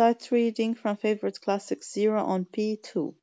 Sight reading from favorite classics zero on P two.